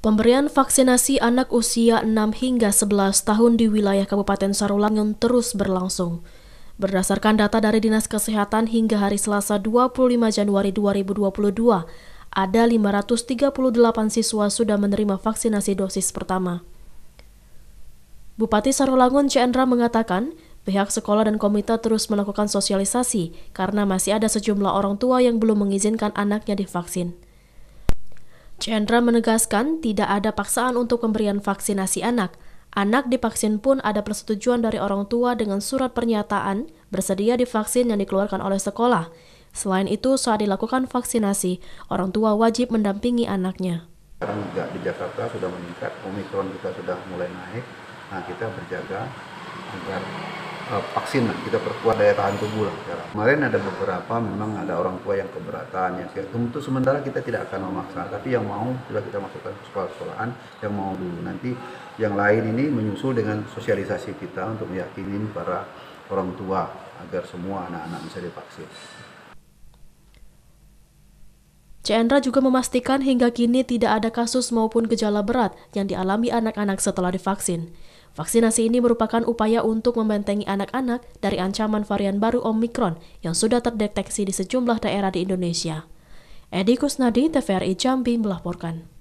Pemberian vaksinasi anak usia 6 hingga 11 tahun di wilayah Kabupaten Sarulangun terus berlangsung. Berdasarkan data dari Dinas Kesehatan hingga hari Selasa 25 Januari 2022, ada 538 siswa sudah menerima vaksinasi dosis pertama. Bupati Sarulangun Cendra mengatakan, pihak sekolah dan komite terus melakukan sosialisasi karena masih ada sejumlah orang tua yang belum mengizinkan anaknya divaksin. Chandra menegaskan tidak ada paksaan untuk pemberian vaksinasi anak. Anak divaksin pun ada persetujuan dari orang tua dengan surat pernyataan bersedia divaksin yang dikeluarkan oleh sekolah. Selain itu, saat dilakukan vaksinasi, orang tua wajib mendampingi anaknya. Sekarang juga di Jakarta sudah meningkat, Omikron kita sudah mulai naik. Nah, kita berjaga agar vaksin lah, kita perkuat daya tahan tubuh lah sekarang. Kemarin ada beberapa memang ada orang tua yang keberatan, yang untuk sementara kita tidak akan memaksa, tapi yang mau sudah kita masukkan ke sekolah-sekolahan, yang mau dulu. Nanti yang lain ini menyusul dengan sosialisasi kita untuk meyakini para orang tua agar semua anak-anak bisa divaksin. Cendra juga memastikan hingga kini tidak ada kasus maupun gejala berat yang dialami anak-anak setelah divaksin. Vaksinasi ini merupakan upaya untuk membentengi anak-anak dari ancaman varian baru Omikron yang sudah terdeteksi di sejumlah daerah di Indonesia. Edi Kusnadi, TVRI Jambi melaporkan.